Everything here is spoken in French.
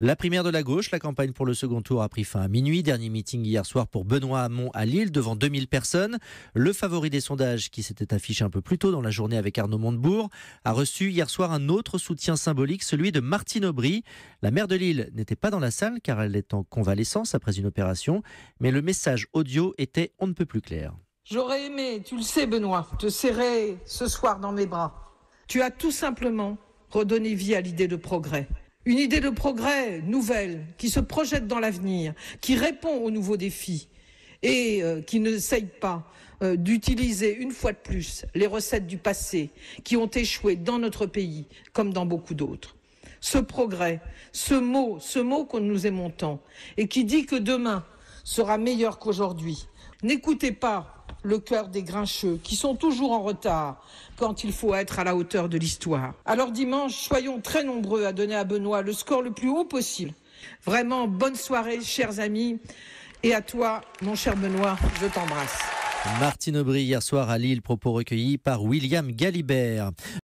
La primaire de la gauche, la campagne pour le second tour a pris fin à minuit. Dernier meeting hier soir pour Benoît Hamon à Lille devant 2000 personnes. Le favori des sondages, qui s'était affiché un peu plus tôt dans la journée avec Arnaud Montebourg, a reçu hier soir un autre soutien symbolique, celui de Martine Aubry. La maire de Lille n'était pas dans la salle car elle est en convalescence après une opération, mais le message audio était on ne peut plus clair. J'aurais aimé, tu le sais Benoît, te serrer ce soir dans mes bras. Tu as tout simplement redonné vie à l'idée de progrès. Une idée de progrès nouvelle, qui se projette dans l'avenir, qui répond aux nouveaux défis et euh, qui ne n'essaye pas euh, d'utiliser une fois de plus les recettes du passé qui ont échoué dans notre pays comme dans beaucoup d'autres. Ce progrès, ce mot, ce mot qu'on nous aimons tant et qui dit que demain sera meilleur qu'aujourd'hui. N'écoutez pas le cœur des grincheux, qui sont toujours en retard quand il faut être à la hauteur de l'histoire. Alors dimanche, soyons très nombreux à donner à Benoît le score le plus haut possible. Vraiment, bonne soirée, chers amis. Et à toi, mon cher Benoît, je t'embrasse. Martine Aubry hier soir à Lille, propos recueillis par William Galibert.